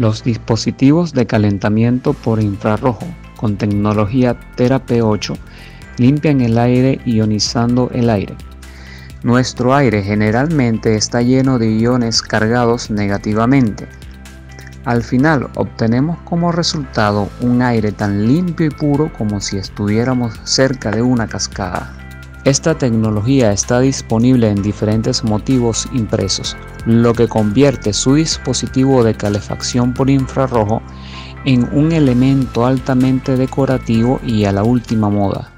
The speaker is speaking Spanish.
Los dispositivos de calentamiento por infrarrojo con tecnología Therapy 8 limpian el aire ionizando el aire. Nuestro aire generalmente está lleno de iones cargados negativamente. Al final obtenemos como resultado un aire tan limpio y puro como si estuviéramos cerca de una cascada. Esta tecnología está disponible en diferentes motivos impresos, lo que convierte su dispositivo de calefacción por infrarrojo en un elemento altamente decorativo y a la última moda.